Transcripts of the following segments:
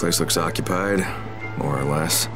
Place looks occupied, more or less.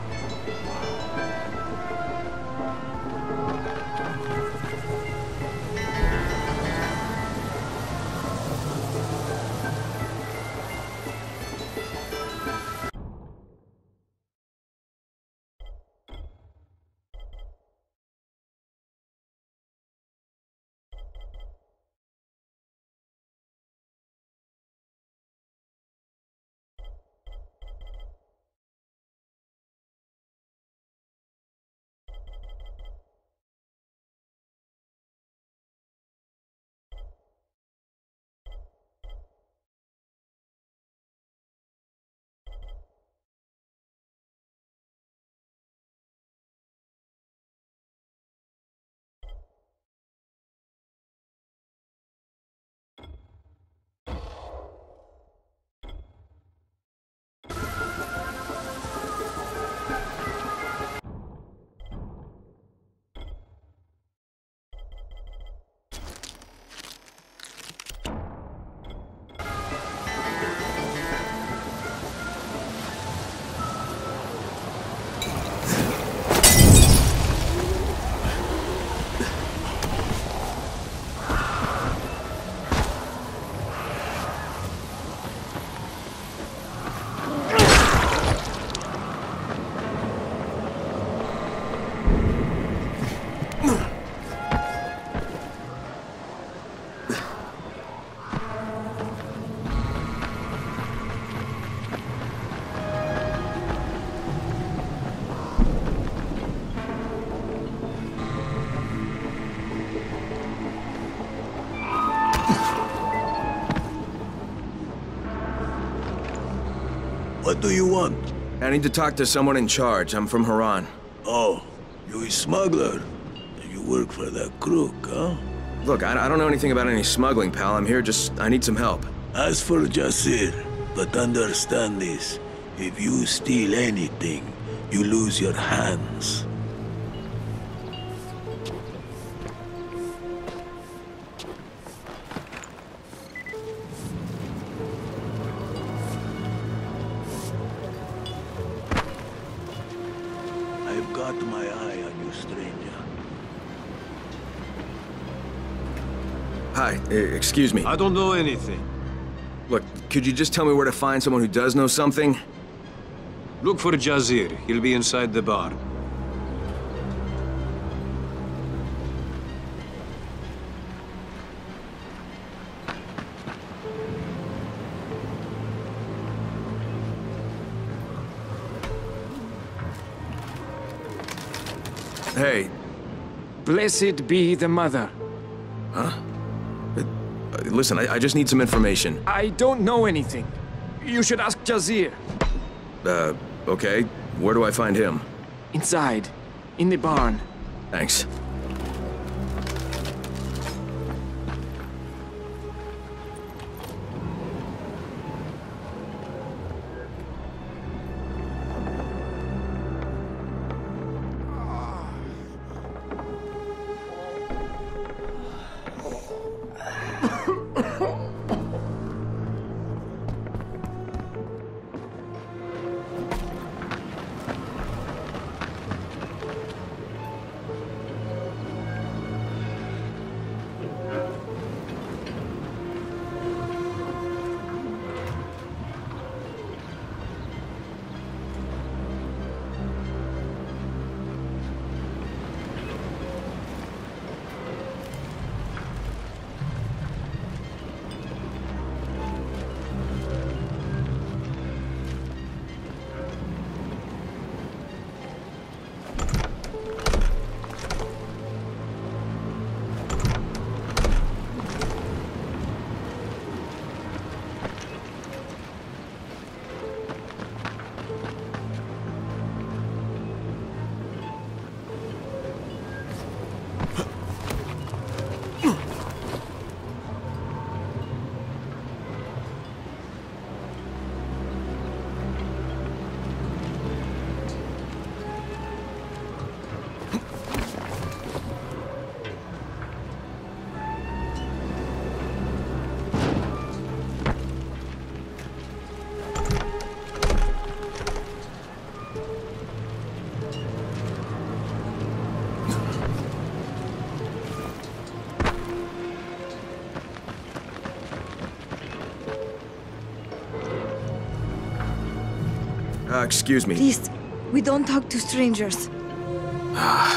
What do you want? I need to talk to someone in charge. I'm from Harran. Oh, you a smuggler? You work for that crook, huh? Look, I, I don't know anything about any smuggling, pal. I'm here just... I need some help. As for Jasir, but understand this. If you steal anything, you lose your hands. Hi, uh, excuse me. I don't know anything. Look, could you just tell me where to find someone who does know something? Look for Jasir. He'll be inside the bar. Hey, Blessed be the mother. uh, listen, I, I just need some information. I don't know anything. You should ask Jasir. Uh, okay. Where do I find him? Inside. In the barn. Thanks. excuse me. Please, we don't talk to strangers. Ah,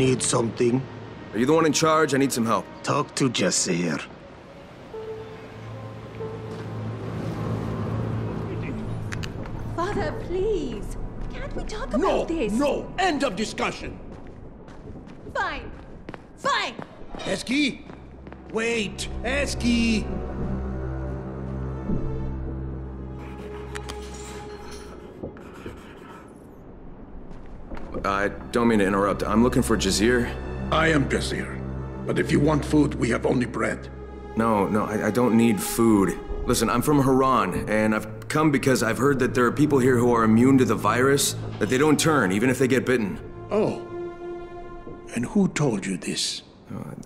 Need something? Are you the one in charge? I need some help. Talk to Jasir. Father, please. Can't we talk about No, this? no, end of discussion. Fine. Fine. Eski? Wait, Eski! I don't mean to interrupt. I'm looking for Jasir. I am Jasir. But if you want food, we have only bread. No, no, I, I don't need food. Listen, I'm from Harran, and I've come because I've heard that there are people here who are immune to the virus, that they don't turn, even if they get bitten. Oh. And who told you this?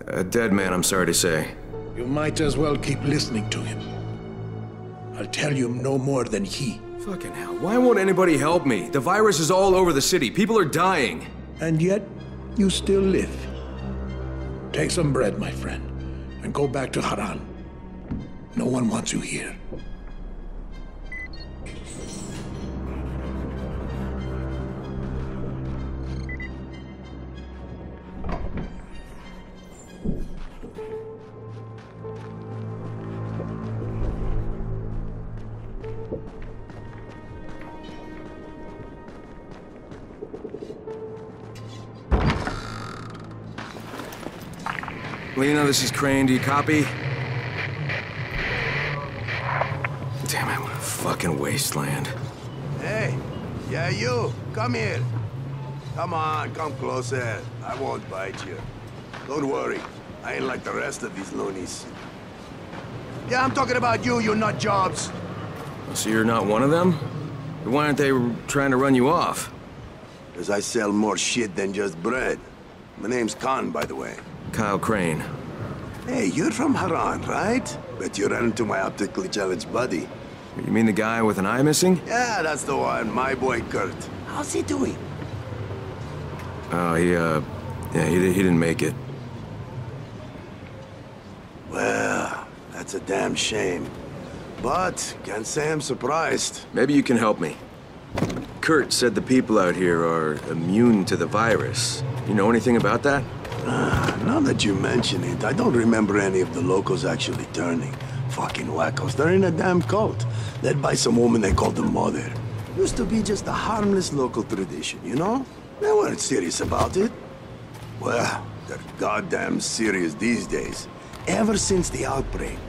A dead man, I'm sorry to say. You might as well keep listening to him. I'll tell you no more than he. Fucking hell, why won't anybody help me? The virus is all over the city. People are dying. And yet, you still live. Take some bread, my friend, and go back to Harran. No one wants you here. Lena, this is Crane. Do you copy? Damn it, what a fucking wasteland. Hey, yeah, you, come here. Come on, come closer. I won't bite you. Don't worry, I ain't like the rest of these loonies. Yeah, I'm talking about you, you nut jobs. So you're not one of them? Why aren't they trying to run you off? Because I sell more shit than just bread. My name's Khan, by the way. Kyle Crane. Hey, you're from Harran, right? Bet you ran into my optically challenged buddy. You mean the guy with an eye missing? Yeah, that's the one, my boy Kurt. How's he doing? Oh, he, uh, yeah, he, he didn't make it. Well, that's a damn shame. But, can't say I'm surprised. Maybe you can help me. Kurt said the people out here are immune to the virus. You know anything about that? That you mention it, I don't remember any of the locals actually turning. Fucking wackos. They're in a damn cult, led by some woman they call the Mother. Used to be just a harmless local tradition, you know? They weren't serious about it. Well, they're goddamn serious these days. Ever since the outbreak.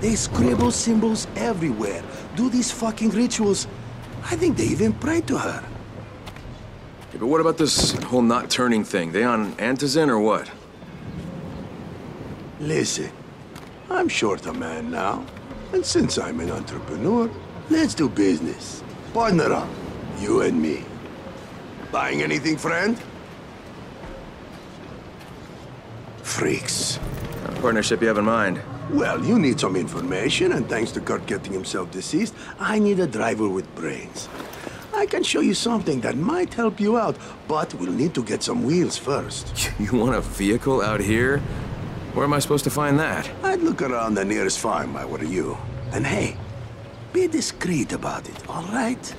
They scribble symbols everywhere, do these fucking rituals. I think they even pray to her. Yeah, but what about this whole not turning thing? They on Antizin or what? Listen, I'm short a man now, and since I'm an entrepreneur, let's do business. Partner up, you and me. Buying anything, friend? Freaks. What partnership you have in mind? Well, you need some information, and thanks to Kurt getting himself deceased, I need a driver with brains. I can show you something that might help you out, but we'll need to get some wheels first. You want a vehicle out here? Where am I supposed to find that? I'd look around the nearest farm, I were you. And hey, be discreet about it, all right?